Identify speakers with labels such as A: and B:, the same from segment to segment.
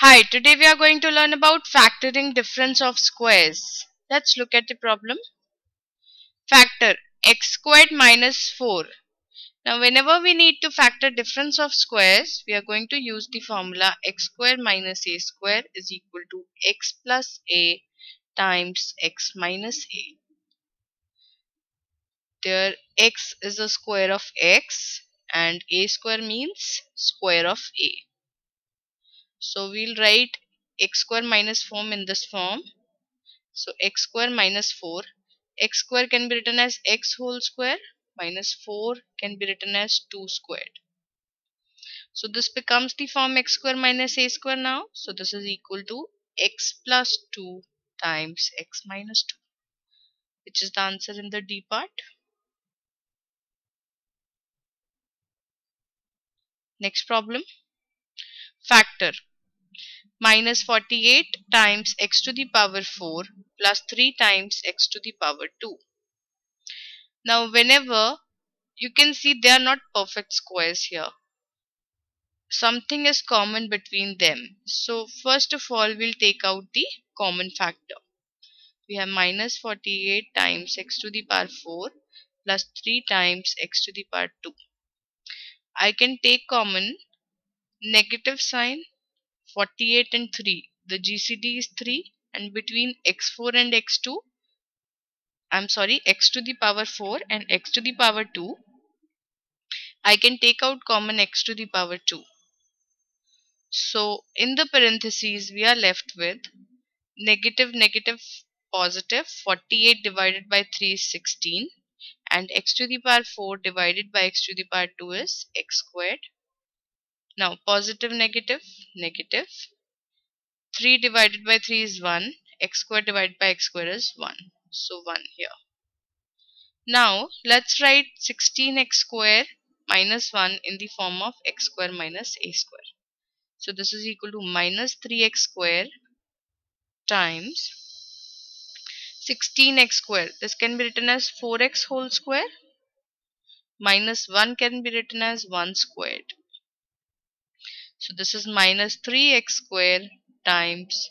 A: Hi, today we are going to learn about factoring difference of squares. Let's look at the problem. Factor x squared minus 4. Now whenever we need to factor difference of squares, we are going to use the formula x squared minus a square is equal to x plus a times x minus a. There x is a square of x and a square means square of a. So we'll write x square minus 4 in this form. So x square minus 4. x square can be written as x whole square minus 4 can be written as 2 squared. So this becomes the form x square minus a square now. So this is equal to x plus 2 times x minus 2 which is the answer in the D part. Next problem. Factor minus 48 times x to the power 4 plus 3 times x to the power 2. Now whenever you can see they are not perfect squares here. Something is common between them. So first of all we'll take out the common factor. We have minus 48 times x to the power 4 plus 3 times x to the power 2. I can take common negative sign 48 and 3 the GCD is 3 and between x4 and x2 I'm sorry x to the power 4 and x to the power 2 I can take out common x to the power 2 so in the parentheses we are left with negative negative positive 48 divided by 3 is 16 and x to the power 4 divided by x to the power 2 is x squared now positive negative negative. 3 divided by 3 is 1 x square divided by x square is 1 so 1 here. Now let's write 16x square minus 1 in the form of x square minus a square. So this is equal to minus 3x square times 16x square. This can be written as 4x whole square. Minus 1 can be written as 1 squared so this is minus 3x square times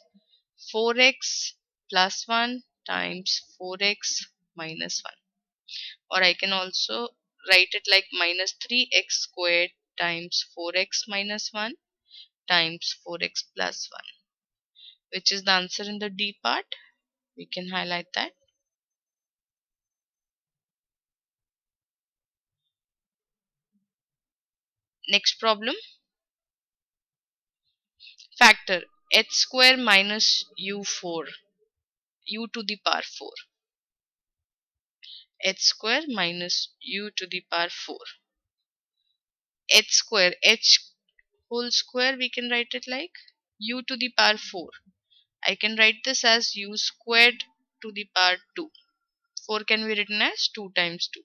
A: 4x plus 1 times 4x minus 1 or I can also write it like minus 3x squared times 4x minus 1 times 4x plus 1 which is the answer in the D part? We can highlight that. Next problem factor h square minus u4 u to the power 4 h square minus u to the power 4 h square h whole square we can write it like u to the power 4 I can write this as u squared to the power 2 4 can be written as 2 times 2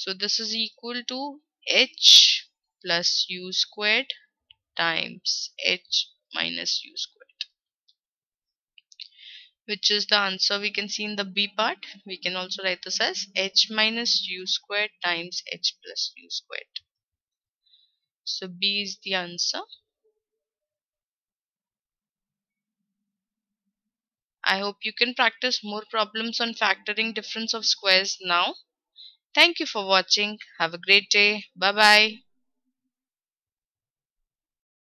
A: so this is equal to h plus u squared times h minus u squared which is the answer we can see in the b part we can also write this as h minus u squared times h plus u squared so b is the answer I hope you can practice more problems on factoring difference of squares now. Thank you for watching. Have a great day. Bye bye.